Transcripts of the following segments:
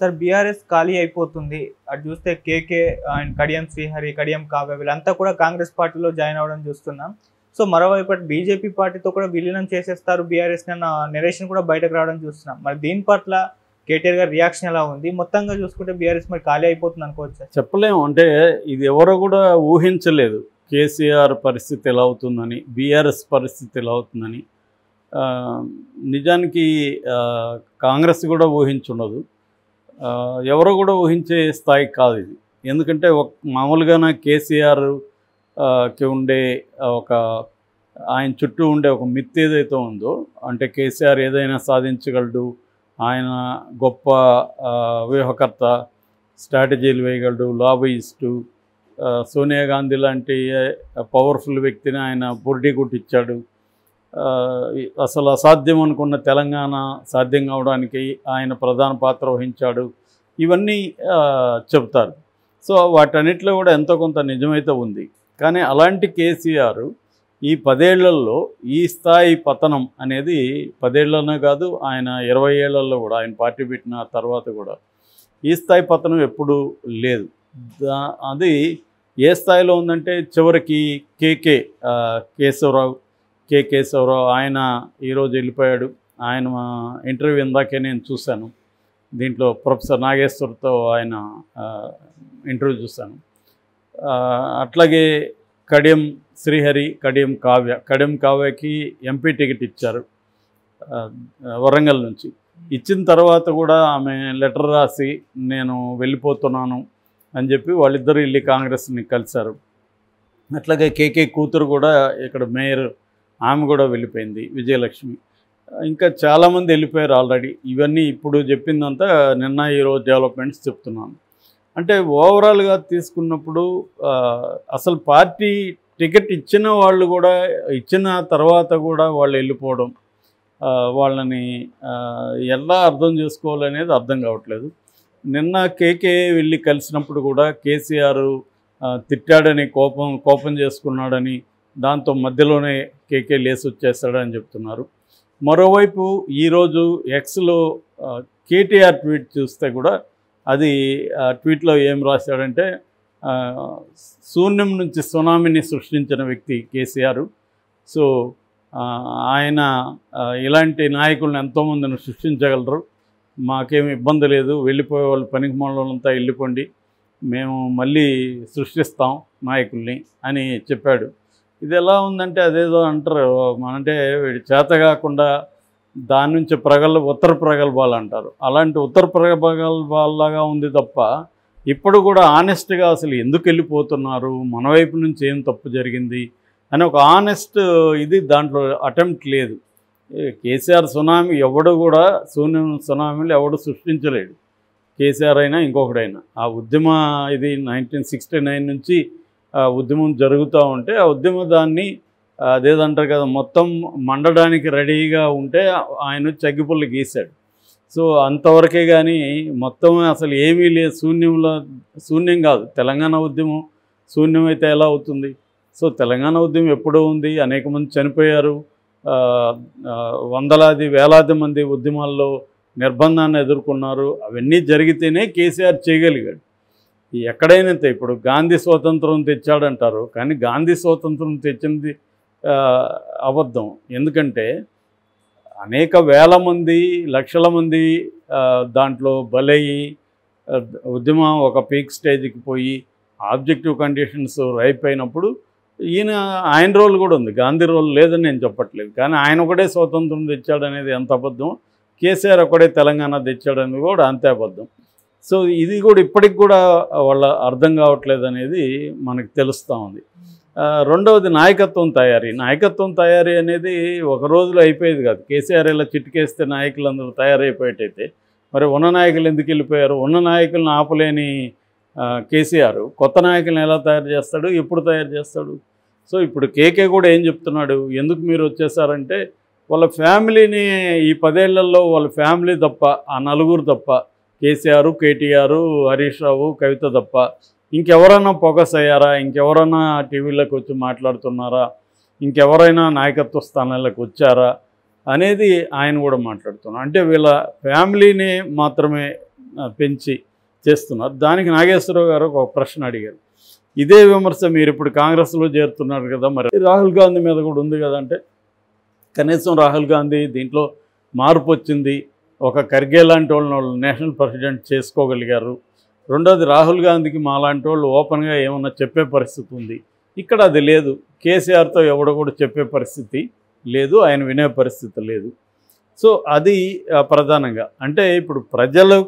Sir BRS ఖాళీ అయిపోతుంది. అటు చూస్తే కేకే అండ్ కడియం శ్రీహరి కడియం కావ్య వీళ్ళంతా కూడా కాంగ్రెస్ పార్టీలో జాయిన్ అవ్వడం చూస్తున్నాం. సో మరోవైపు బీజేపీ పార్టీతో కూడా విలీనం చేసేస్తారు బీఆర్ఎస్ అన్న నెరేషన్ కూడా బయటకు రావడం చూస్తున్నాం. మరి దీని పట్ల కేటీఆర్ గారి రియాక్షన్ ఎలా ఉంది? మొత్తంగా చూసుకుంటే బీఆర్ఎస్ మరి ఖాళీ అయిపోతుంది అనుకోవచ్చు? చెప్పలేము. అంటే ఇది ఎవరు కూడా ఊహించలేదు. కేసీఆర్ పరిస్థితి ఎలా అవుతుందని బీఆర్ఎస్ పరిస్థితి ఎలా అవుతుందని. నిజానికి కాంగ్రెస్ కూడా ఊహించుండదు. ఎవరో కూడా ఊహించే స్థాయి కాదు ఇది. ఎందుకంటే ఒక మామూలుగానే కేసీఆర్కి ఉండే ఒక ఆయన చుట్టూ ఉండే ఒక మిత్ ఏదైతే ఉందో అంటే కేసీఆర్ ఏదైనా సాధించగలడు ఆయన గొప్ప వ్యూహకర్త స్ట్రాటజీలు వేయగలడు లాబయిస్టు సోనియా గాంధీ లాంటి పవర్ఫుల్ వ్యక్తిని ఆయన బొర్డీ కొట్టించాడు అసలు అసాధ్యం అనుకున్న తెలంగాణ సాధ్యం కావడానికి ఆయన ప్రధాన పాత్ర వహించాడు. ఇవన్నీ చెప్తారు సో వాటన్నిటిలో కూడా ఎంతో కొంత నిజమైతే ఉంది. కానీ అలాంటి కేసీఆర్ ఈ పదేళ్ళలో ఈ స్థాయి పతనం అనేది పదేళ్ళనే కాదు ఆయన ఇరవై ఏళ్ళలో కూడా ఆయన పార్టీ పెట్టిన తర్వాత కూడా ఈ స్థాయి పతనం ఎప్పుడూ లేదు. అది ఏ స్థాయిలో ఉందంటే చివరికి కేకే కేశవరావు కే కేశవరావు ఆయన ఈరోజు వెళ్ళిపోయాడు. ఆయన మా ఇంటర్వ్యూ ఇందాకే నేను చూశాను. దీంట్లో ప్రొఫెసర్ నాగేశ్వర్తో ఆయన ఇంటర్వ్యూ చూశాను. అట్లాగే కడియం శ్రీహరి కడియం కావ్య కడియం కావ్యకి ఎంపీ టికెట్ ఇచ్చారు వరంగల్ నుంచి. ఇచ్చిన తర్వాత కూడా ఆమె లెటర్ రాసి నేను వెళ్ళిపోతున్నాను అని చెప్పి వాళ్ళిద్దరూ వెళ్ళి కాంగ్రెస్ని కలిశారు. అట్లాగే కేకే కూతురు కూడా ఇక్కడ మేయర్ ఆమె కూడా వెళ్ళిపోయింది విజయలక్ష్మి. ఇంకా చాలామంది వెళ్ళిపోయారు ఆల్రెడీ. ఇవన్నీ ఇప్పుడు చెప్పిందంతా నిన్న ఈరోజు డెవలప్మెంట్స్ చెప్తున్నాను. అంటే ఓవరాల్గా తీసుకున్నప్పుడు అసలు పార్టీ టికెట్ ఇచ్చిన వాళ్ళు కూడా ఇచ్చిన తర్వాత కూడా వాళ్ళు వెళ్ళిపోవడం వాళ్ళని ఎలా అర్థం చేసుకోవాలనేది అర్థం కావట్లేదు. నిన్న కేకే వెళ్ళి కలిసినప్పుడు కూడా కేసీఆర్ తిట్టాడని కోపం కోపం చేసుకున్నాడని దాంతో మధ్యలోనే కేకే లేసి వచ్చేస్తాడని చెప్తున్నారు. మరోవైపు ఈరోజు ఎక్స్లో కేటీఆర్ ట్వీట్ చూస్తే కూడా అది ఆ ట్వీట్లో ఏం రాశాడంటే శూన్యం నుంచి సునామీని సృష్టించిన వ్యక్తి కేసీఆర్. సో ఆయన ఇలాంటి నాయకులను ఎంతోమందిని సృష్టించగలరు. మాకేమి ఇబ్బంది లేదు. వెళ్ళిపోయే వాళ్ళు పనికి వాళ్ళంతా వెళ్ళిపోండి. మేము మళ్ళీ సృష్టిస్తాం నాయకుల్ని అని చెప్పాడు. ఇది ఎలా ఉందంటే అదేదో అంటారు. అంటే వీడి చేత కాకుండా దాని నుంచి ప్రగల్ ఉత్తర ప్రగల్భాలు అంటారు. అలాంటి ఉత్తర ప్రగల్భాల్లాగా ఉంది తప్ప ఇప్పుడు కూడా ఆనెస్ట్గా అసలు ఎందుకు వెళ్ళిపోతున్నారు? మన వైపు నుంచి ఏం తప్పు జరిగింది? అని ఒక ఆనెస్ట్ ఇది దాంట్లో అటెంప్ట్ లేదు. కేసీఆర్ సునామీ ఎవడు కూడా శూన్యం సునామీలు ఎవడు సృష్టించలేడు. కేసీఆర్ అయినా ఇంకొకడైనా. ఆ ఉద్యమ ఇది నైన్టీన్ సిక్స్టీ నైన్ నుంచి ఉద్యమం జరుగుతూ ఉంటే ఆ ఉద్యమ దాన్ని అదేదంటారు కదా మొత్తం మండడానికి రెడీగా ఉంటే ఆయన చగ్గిపుల్లు గీశాడు. సో అంతవరకే కానీ మొత్తం అసలు ఏమీ లేదు. శూన్యంలో శూన్యం కాదు. తెలంగాణ ఉద్యమం శూన్యం అయితే ఎలా అవుతుంది? సో తెలంగాణ ఉద్యమం ఎప్పుడో ఉంది. అనేక మంది చనిపోయారు. వందలాది వేలాది మంది ఉద్యమాల్లో నిర్బంధాన్ని ఎదుర్కొన్నారు. అవన్నీ జరిగితేనే కేసీఆర్ చేయగలిగాడు. ఎక్కడైనా ఇప్పుడు గాంధీ స్వాతంత్రం తెచ్చాడంటారు కానీ గాంధీ స్వాతంత్రం తెచ్చింది అబద్ధం. ఎందుకంటే అనేక వేల మంది లక్షల మంది దాంట్లో బలయ్యి ఉద్యమం ఒక పీక్ స్టేజ్కి పోయి ఆబ్జెక్టివ్ కండిషన్స్ రైప్ అయినప్పుడు ఈయన ఆయన రోల్ కూడా ఉంది. గాంధీ రోల్ లేదని నేను చెప్పట్లేదు. కానీ ఆయన ఒకడే స్వాతంత్రం తెచ్చాడనేది ఎంత అబద్ధం? కేసీఆర్ ఒకడే తెలంగాణ తెచ్చాడనేది కూడా అంతే అబద్ధం. సో ఇది కూడా ఇప్పటికి కూడా వాళ్ళ అర్థం కావట్లేదు అనేది మనకు తెలుస్తూ ఉంది. రెండవది నాయకత్వం తయారీ. నాయకత్వం తయారీ అనేది ఒక రోజులో అయిపోయేది కాదు. కేసీఆర్ ఇలా చిటికేస్తే నాయకులందరూ తయారైపోయేటైతే మరి ఉన్న నాయకులు ఎందుకు వెళ్ళిపోయారు? ఉన్న నాయకులను ఆపలేని కేసీఆర్ కొత్త నాయకులను ఎలా తయారు చేస్తాడు? ఎప్పుడు తయారు చేస్తాడు? సో ఇప్పుడు కేకే కూడా ఏం చెప్తున్నాడు? ఎందుకు మీరు వచ్చేసారంటే వాళ్ళ ఫ్యామిలీని ఈ పదేళ్ళలో వాళ్ళ ఫ్యామిలీ తప్ప ఆ నలుగురు తప్ప కేసీఆర్ కేటీఆర్ హరీష్ రావు కవిత తప్ప ఇంకెవరైనా ఫోకస్ అయ్యారా? ఇంకెవరైనా టీవీలోకి వచ్చి మాట్లాడుతున్నారా? ఇంకెవరైనా నాయకత్వ స్థానాలకు వచ్చారా? అనేది ఆయన కూడా మాట్లాడుతున్నారు. అంటే వీళ్ళ ఫ్యామిలీని మాత్రమే పెంచి చేస్తున్నారు. దానికి నాగేశ్వరరావు గారు ఒక ప్రశ్న అడిగారు. ఇదే విమర్శ మీరు ఇప్పుడు కాంగ్రెస్లో చేరుతున్నారు కదా మరి? రాహుల్ గాంధీ మీద కూడా ఉంది కదా అంటే కనీసం రాహుల్ గాంధీ దీంట్లో మార్పు వచ్చింది. ఒక ఖర్గే లాంటి వాళ్ళని వాళ్ళు నేషనల్ ప్రెసిడెంట్ చేసుకోగలిగారు. రెండోది రాహుల్ గాంధీకి మాలాంటి వాళ్ళు ఓపెన్గా ఏమన్నా చెప్పే పరిస్థితి ఉంది. ఇక్కడ అది లేదు. కేసీఆర్తో ఎవడ కూడా చెప్పే పరిస్థితి లేదు. ఆయన వినే పరిస్థితి లేదు. సో అది ప్రధానంగా. అంటే ఇప్పుడు ప్రజలు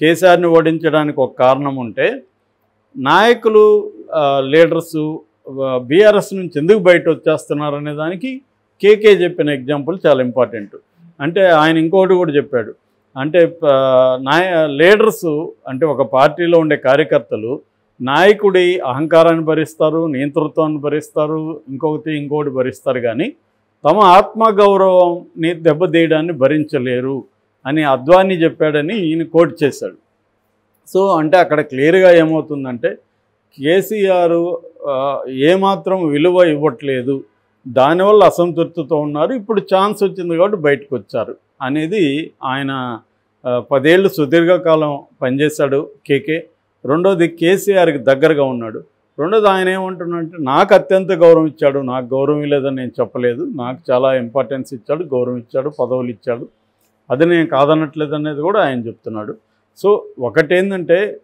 కేసీఆర్ని ఓడించడానికి ఒక కారణం ఉంటే నాయకులు లీడర్సు బీఆర్ఎస్ నుంచి ఎందుకు బయట వచ్చేస్తున్నారు అనే దానికి కేకే చెప్పిన ఎగ్జాంపుల్ చాలా ఇంపార్టెంట్. అంటే ఆయన ఇంకోటి కూడా చెప్పాడు. అంటే నాయ లీడర్స్ అంటే ఒక పార్టీలో ఉండే కార్యకర్తలు నాయకుడి అహంకారాన్ని భరిస్తారు నియంతృత్వాన్ని భరిస్తారు ఇంకొకటి ఇంకొకటి భరిస్తారు కానీ తమ ఆత్మగౌరవంని దెబ్బతీయడాన్ని భరించలేరు అని అద్వాని చెప్పాడని ఈయన కోట్ చేశాడు. సో అంటే అక్కడ క్లియర్గా ఏమవుతుందంటే కేసీఆర్ ఏమాత్రం విలువ ఇవ్వట్లేదు. దానివల్ల అసంతృప్తితో ఉన్నారు. ఇప్పుడు ఛాన్స్ వచ్చింది కాబట్టి బయటకు వచ్చారు. అనేది ఆయన పదేళ్ళు సుదీర్ఘకాలం పనిచేశాడు కేకే. రెండోది కేసీఆర్కి దగ్గరగా ఉన్నాడు. రెండోది ఆయన ఏమంటున్నాడంటే నాకు అత్యంత గౌరవం ఇచ్చాడు. నాకు గౌరవం లేదని నేను చెప్పలేదు. నాకు చాలా ఇంపార్టెన్స్ ఇచ్చాడు గౌరవం ఇచ్చాడు పదవులు ఇచ్చాడు. అది నేను కాదనట్లేదు అనేది కూడా ఆయన చెప్తున్నాడు. సో ఒకటేంటంటే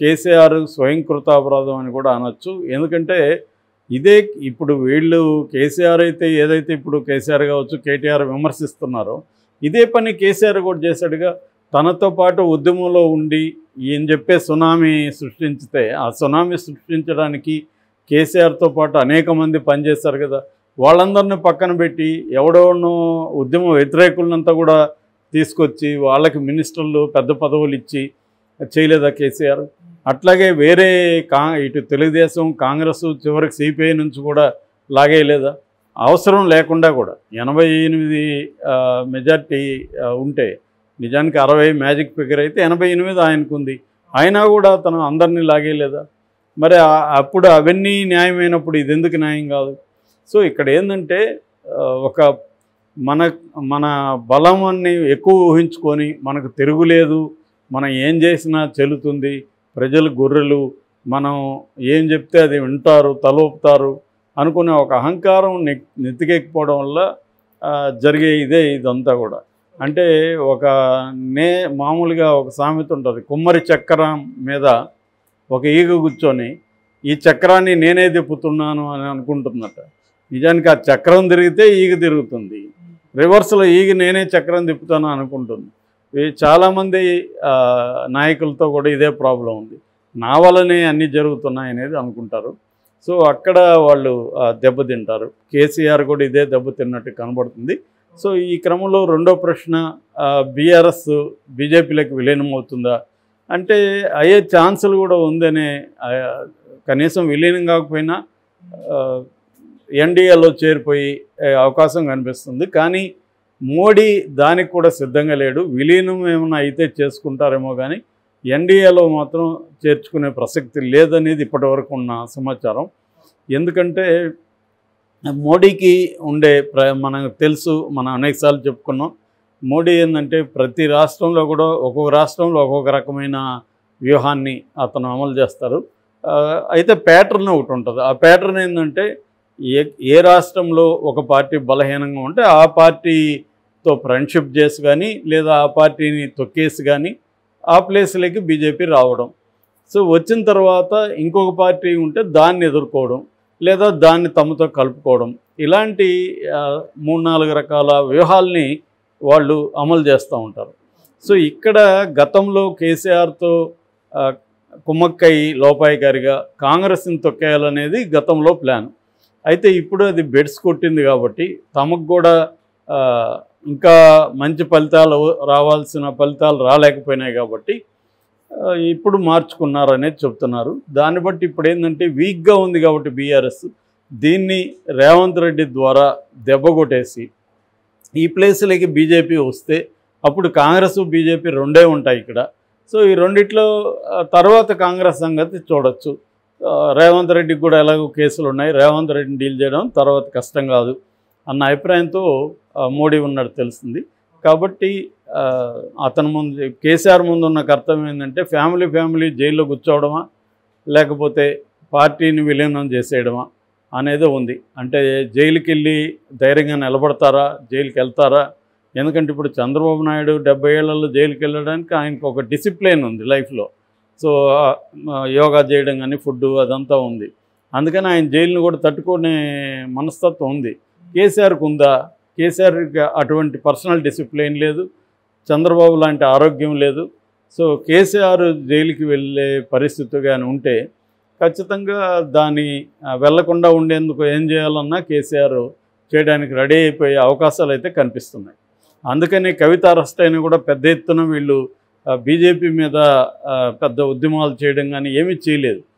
కేసీఆర్ స్వయం కృతాపరాధం అని కూడా అనొచ్చు. ఎందుకంటే ఇదే ఇప్పుడు వీళ్ళు కేసీఆర్ అయితే ఏదైతే ఇప్పుడు కేసీఆర్ కావచ్చు కేటీఆర్ విమర్శిస్తున్నారో ఇదే పని కేసీఆర్ కూడా చేశాడుగా. తనతో పాటు ఉద్యమంలో ఉండి ఈయన చెప్పే సునామీ సృష్టించితే ఆ సునామీ సృష్టించడానికి కేసీఆర్తో పాటు అనేక మంది పనిచేశారు కదా. వాళ్ళందరినీ పక్కన పెట్టి ఎవడెవడనో ఉద్యమ వ్యతిరేకులంతా కూడా తీసుకొచ్చి వాళ్ళకి మినిస్టర్లు పెద్ద పదవులు ఇచ్చి చేయలేదా కేసీఆర్? అట్లాగే వేరే కా ఇటు తెలుగుదేశం కాంగ్రెస్ చివరికి సిపిఐ నుంచి కూడా లాగేయలేదా? అవసరం లేకుండా కూడా. ఎనభై ఎనిమిది మెజార్టీ ఉంటే నిజానికి అరవై మ్యాజిక్ ఫిగర్ అయితే ఎనభై ఎనిమిది ఆయనకుంది. అయినా కూడా తను అందరినీ లాగేయలేదా? మరి అప్పుడు అవన్నీ న్యాయమైనప్పుడు ఇది ఎందుకు న్యాయం కాదు? సో ఇక్కడ ఏంటంటే ఒక మన మన బలమాన్ని ఎక్కువ ఊహించుకొని మనకు తిరుగులేదు మనం ఏం చేసినా చెల్లుతుంది ప్రజలు గొర్రెలు మనం ఏం చెప్తే అది వింటారు తలోపుతారు అనుకునే ఒక అహంకారం నెత్తికెక్కిపోవడం వల్ల జరిగే ఇదే ఇదంతా కూడా. అంటే ఒక నే మామూలుగా ఒక సామెత ఉంటుంది కుమ్మరి చక్రం మీద ఒక ఈగ కూర్చొని ఈ చక్రాన్ని నేనే తిప్పుతున్నాను అని అనుకుంటుందట. నిజానికి ఆ చక్రం తిరిగితే ఈగ తిరుగుతుంది. రివర్స్లో ఈగ నేనే చక్రం తిప్పుతాను అనుకుంటుంది. చాలామంది నాయకులతో కూడా ఇదే ప్రాబ్లం ఉంది. నా వల్లనే అన్నీ జరుగుతున్నాయి అనేది అనుకుంటారు. సో అక్కడ వాళ్ళు దెబ్బతింటారు. కేసీఆర్ కూడా ఇదే దెబ్బతిన్నట్టు కనబడుతుంది. సో ఈ క్రమంలో రెండో ప్రశ్న బీఆర్ఎస్ బీజేపీలకు విలీనం అవుతుందా అంటే అయ్యే ఛాన్సులు కూడా ఉందనే కనీసం విలీనం కాకపోయినా ఎన్డీఏలో చేరిపోయి అవకాశం కనిపిస్తుంది. కానీ మోడీ దానికి కూడా సిద్ధంగా లేడు. విలీనం ఏమైనా అయితే చేసుకుంటారేమో కానీ ఎన్డీఏలో మాత్రం చేర్చుకునే ప్రసక్తి లేదనేది ఇప్పటివరకు ఉన్న సమాచారం. ఎందుకంటే మోడీకి ఉండే ప్ర మనకు తెలుసు మనం అనేకసార్లు చెప్పుకున్నాం. మోడీ ఏంటంటే ప్రతి రాష్ట్రంలో కూడా ఒక్కొక్క రాష్ట్రంలో ఒక్కొక్క రకమైన వ్యూహాన్ని అతను అమలు చేస్తారు. అయితే ప్యాటర్న్ ఒకటి ఉంటుంది. ఆ ప్యాటర్న్ ఏంటంటే ఏ ఏ రాష్ట్రంలో ఒక పార్టీ బలహీనంగా ఉంటే ఆ పార్టీ తో ఫ్రెండ్షిప్ చేసి కానీ లేదా ఆ పార్టీని తొక్కేసి కానీ ఆ ప్లేస్లోకి బీజేపీ రావడం. సో వచ్చిన తర్వాత ఇంకొక పార్టీ ఉంటే దాన్ని ఎదుర్కోవడం లేదా దాన్ని తమతో కలుపుకోవడం. ఇలాంటి మూడు నాలుగు రకాల వ్యూహాల్ని వాళ్ళు అమలు చేస్తూ ఉంటారు. సో ఇక్కడ గతంలో కేసీఆర్తో ఆ, కుమ్మక్కై లోపాయి గారిగా కాంగ్రెస్ని తొక్కేయాలనేది గతంలో ప్లాన్ అయితే ఇప్పుడు అది బెడ్స్ కొట్టింది కాబట్టి తమకు కూడా ఇంకా మంచి ఫలితాలు రావాల్సిన ఫలితాలు రాలేకపోయినాయి కాబట్టి ఇప్పుడు మార్చుకున్నారు అనేది చెప్తున్నారు. దాన్ని బట్టి ఇప్పుడు ఏంటంటే వీక్గా ఉంది కాబట్టి బీఆర్ఎస్ దీన్ని రేవంత్ రెడ్డి ద్వారా దెబ్బ కొట్టేసి ఈ ప్లేస్లోకి బీజేపీ వస్తే అప్పుడు కాంగ్రెస్ బీజేపీ రెండే ఉంటాయి ఇక్కడ. సో ఈ రెండిట్లో తర్వాత కాంగ్రెస్ సంగతి చూడొచ్చు. రేవంత్ రెడ్డికి కూడా ఎలాగో కేసులు ఉన్నాయి. రేవంత్ రెడ్డిని డీల్ చేయడం తర్వాత కష్టం కాదు. అన్న అభిప్రాయంతో మోడీ ఉన్నట్టు తెలుస్తుంది కాబట్టి అతని ముందు కేసీఆర్ ముందు ఉన్న కర్తవ్యం ఏంటంటే ఫ్యామిలీ ఫ్యామిలీ జైల్లో కూర్చోవడమా? లేకపోతే పార్టీని విలీనం చేసేయడమా? అనేది ఉంది. అంటే జైలుకి వెళ్ళి ధైర్యంగా నిలబడతారా? జైలుకి వెళ్తారా ఎందుకంటే ఇప్పుడు చంద్రబాబు నాయుడు డెబ్బై ఏళ్ళలో జైలుకి వెళ్ళడానికి ఆయనకు ఒక డిసిప్లిన్ ఉంది లైఫ్లో. సో యోగా చేయడం కానీ ఫుడ్ అదంతా ఉంది. అందుకని ఆయన జైలుని కూడా తట్టుకునే మనస్తత్వం ఉంది. కేసీఆర్కి ఉందా? కేసీఆర్కి అటువంటి పర్సనల్ డిసిప్లిన్ లేదు. చంద్రబాబు లాంటి ఆరోగ్యం లేదు. సో కేసీఆర్ జైలుకి వెళ్ళే పరిస్థితి కానీ ఉంటే ఖచ్చితంగా దాని వెళ్ళకుండా ఉండేందుకు ఏం చేయాలన్నా కేసీఆర్ చేయడానికి రెడీ అయిపోయే అవకాశాలు అయితే కనిపిస్తున్నాయి. అందుకని కవిత అరెస్ట్ అయినా కూడా పెద్ద ఎత్తున వీళ్ళు బీజేపీ మీద పెద్ద ఉద్యమాలు చేయడం కానీ ఏమీ చేయలేదు.